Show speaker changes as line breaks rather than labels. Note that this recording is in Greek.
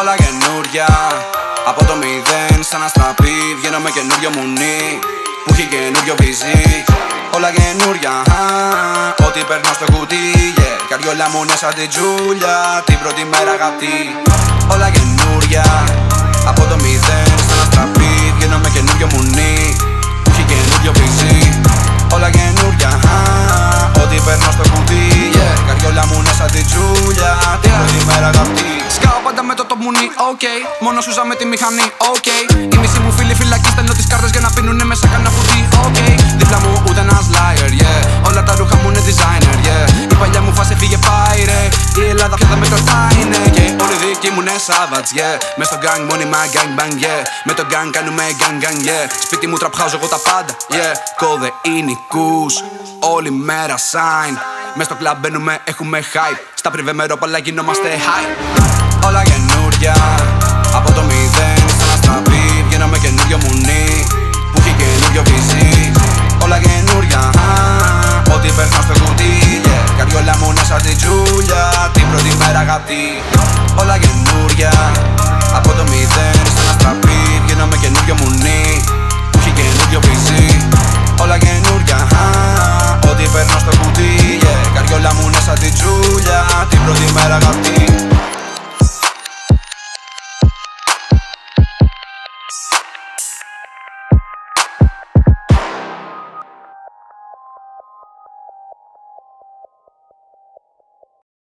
Όλα καινούρια. Από το μηδέν σαν αστραπή Βγαίνω με καινούριο μουνί Που έχει καινούριο βυζί. Όλα καινούρια Ό,τι παίρνω στο κουτί yeah. Καριόλα μου είναι σαν την Τζούλια Την πρώτη μέρα γατή Όλα καινούρια Από το μηδέν σαν αστραπή Βγαίνω με καινούριο μουνί Που έχει καινούριο βυζί. Όλα καινούρια Ό,τι παίρνω στο κουτί yeah. Καριόλα μου είναι σαν την Τζούλια Την πρώτη μέρα γατή Σκάω πάντα με το το μουνί, OK. Okay. Μόνο σου με τη μηχανή, OK. Okay. Οι μισοί μου φίλοι φυλακή στέλνω τις κάρτες για να πίνουνε μέσα κανένα φουτί, OK. Okay. Δίπλα μου ούτε ένας liar, yeah. Όλα τα ρούχα μου είναι designer, yeah. Η παλιά μου φάση φύγε πάει, ρε. Η Ελλάδα πια δεν με είναι, και όλοι δικοί μου είναι savage, yeah. Μες στο gang μόνιμα gang bang, yeah. Με το gang κάνουμε gang gang, yeah. Σπίτι μου trap house εγώ τα πάντα, yeah. Κόδε είναι όλη μέρα sign. Μες στο κλαμπ μπαίνουμε, έχουμε hype. Στα πριβέ με ρόπαλα γινόμαστε high όλα από το μηδέν ήρθα στα πει Βγαίναμε καινούριο μουνί Που έχει καινούριο βυζί. Όλα καινούρια Ό,τι περνάω στο κουτί yeah. Καριόλα μόνο σαν Τζούλια Την πρώτη μέρα γατή Όλα καινούρια Από το μηδέν